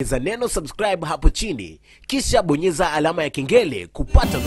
bonyeza neno subscribe hapo chini, kisha bonyeza alama ya kengele kupata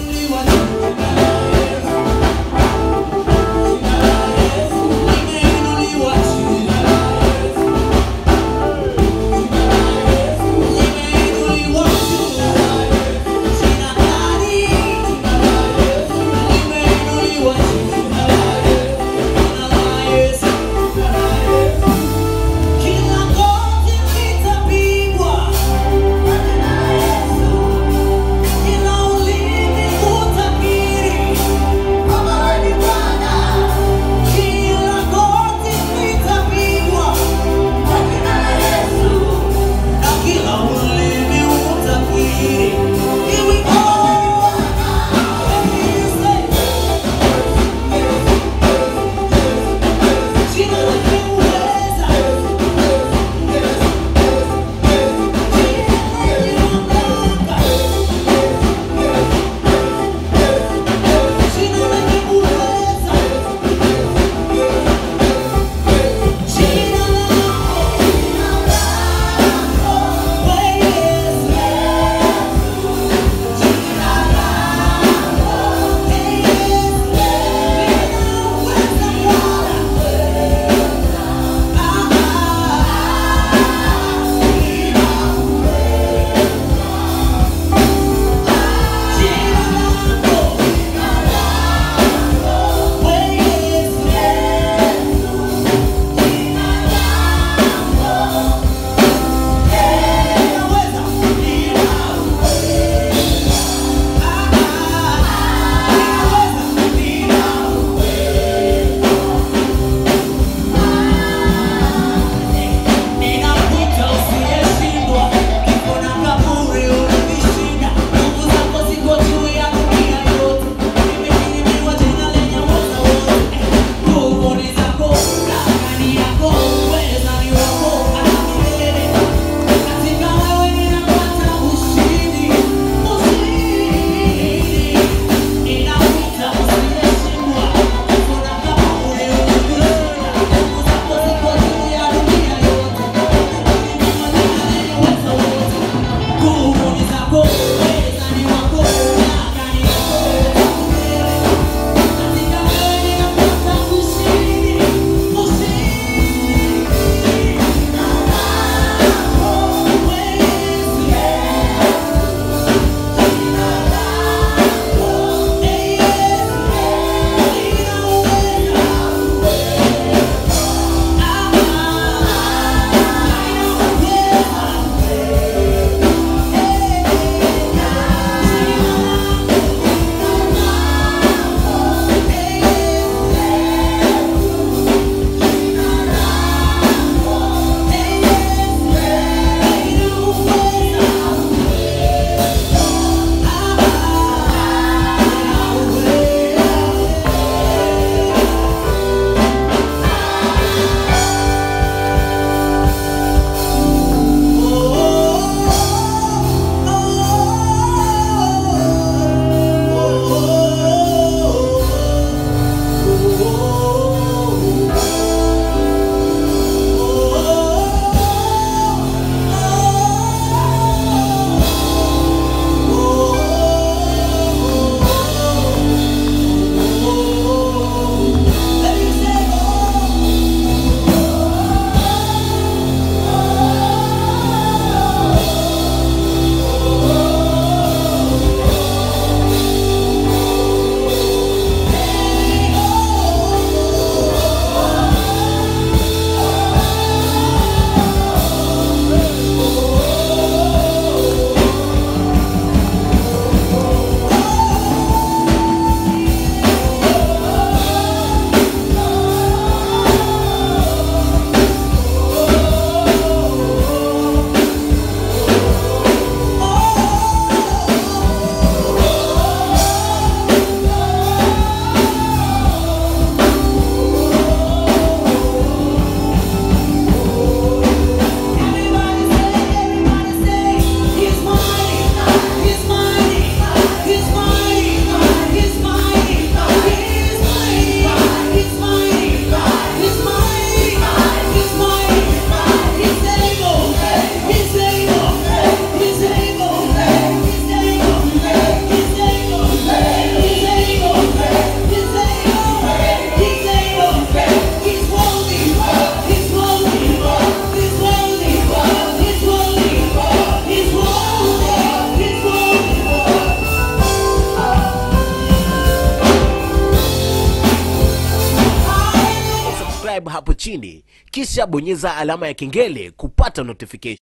subscribe hapo chini kisha bonyeza alama ya kengele kupata notification